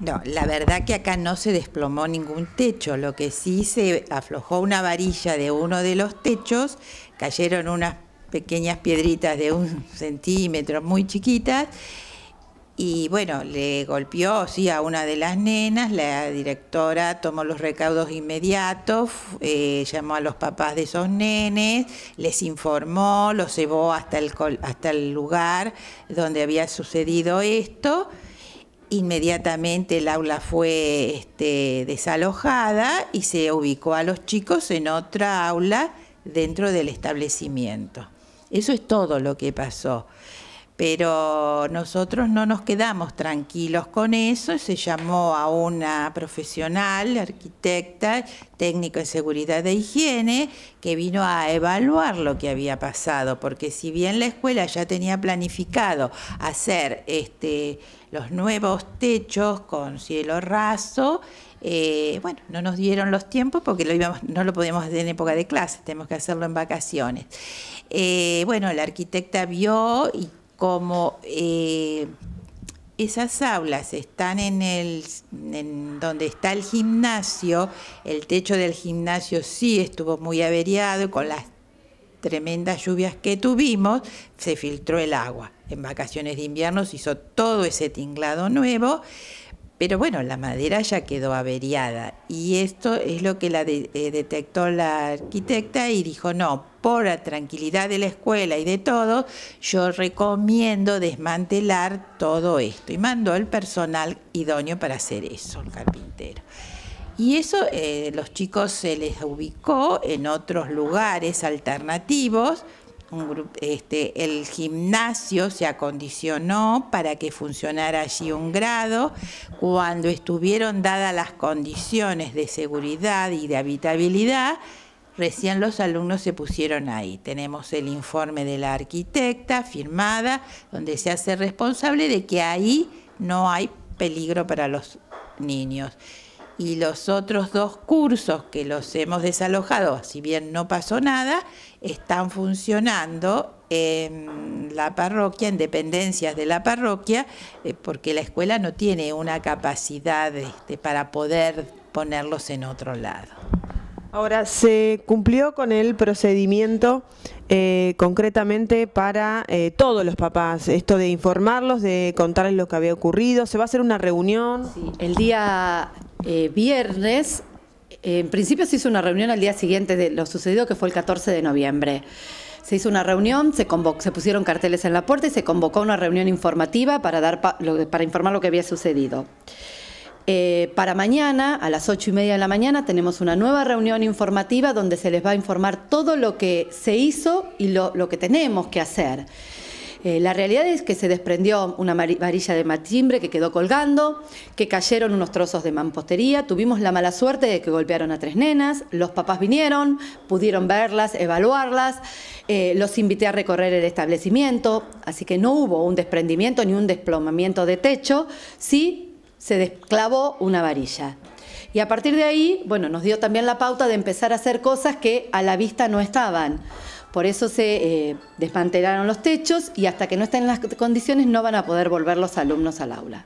No, la verdad que acá no se desplomó ningún techo, lo que sí se aflojó una varilla de uno de los techos, cayeron unas pequeñas piedritas de un centímetro muy chiquitas. Y bueno, le golpeó sí, a una de las nenas, la directora tomó los recaudos inmediatos, eh, llamó a los papás de esos nenes, les informó, los llevó hasta el, hasta el lugar donde había sucedido esto. Inmediatamente el aula fue este, desalojada y se ubicó a los chicos en otra aula dentro del establecimiento. Eso es todo lo que pasó pero nosotros no nos quedamos tranquilos con eso, se llamó a una profesional, arquitecta, técnico en seguridad de higiene, que vino a evaluar lo que había pasado, porque si bien la escuela ya tenía planificado hacer este, los nuevos techos con cielo raso, eh, bueno, no nos dieron los tiempos porque no lo podíamos hacer en época de clase, tenemos que hacerlo en vacaciones. Eh, bueno, la arquitecta vio y como eh, esas aulas están en el donde está el gimnasio, el techo del gimnasio sí estuvo muy averiado con las tremendas lluvias que tuvimos se filtró el agua. En vacaciones de invierno se hizo todo ese tinglado nuevo pero bueno, la madera ya quedó averiada y esto es lo que la eh, detectó la arquitecta y dijo, no, por la tranquilidad de la escuela y de todo, yo recomiendo desmantelar todo esto. Y mandó el personal idóneo para hacer eso, el carpintero. Y eso eh, los chicos se les ubicó en otros lugares alternativos este, el gimnasio se acondicionó para que funcionara allí un grado. Cuando estuvieron dadas las condiciones de seguridad y de habitabilidad, recién los alumnos se pusieron ahí. Tenemos el informe de la arquitecta firmada, donde se hace responsable de que ahí no hay peligro para los niños y los otros dos cursos que los hemos desalojado, si bien no pasó nada, están funcionando en la parroquia, en dependencias de la parroquia, eh, porque la escuela no tiene una capacidad este, para poder ponerlos en otro lado. Ahora, ¿se cumplió con el procedimiento eh, concretamente para eh, todos los papás? Esto de informarlos, de contarles lo que había ocurrido. ¿Se va a hacer una reunión? Sí, el día eh, viernes, en principio se hizo una reunión al día siguiente de lo sucedido, que fue el 14 de noviembre. Se hizo una reunión, se, se pusieron carteles en la puerta y se convocó una reunión informativa para, dar para informar lo que había sucedido. Eh, para mañana, a las ocho y media de la mañana, tenemos una nueva reunión informativa donde se les va a informar todo lo que se hizo y lo que tenemos que hacer. Eh, la realidad es que se desprendió una varilla de matimbre que quedó colgando, que cayeron unos trozos de mampostería, tuvimos la mala suerte de que golpearon a tres nenas, los papás vinieron, pudieron verlas, evaluarlas, eh, los invité a recorrer el establecimiento, así que no hubo un desprendimiento ni un desplomamiento de techo, sí se desclavó una varilla. Y a partir de ahí, bueno, nos dio también la pauta de empezar a hacer cosas que a la vista no estaban. Por eso se eh, desmantelaron los techos y hasta que no estén en las condiciones no van a poder volver los alumnos al aula.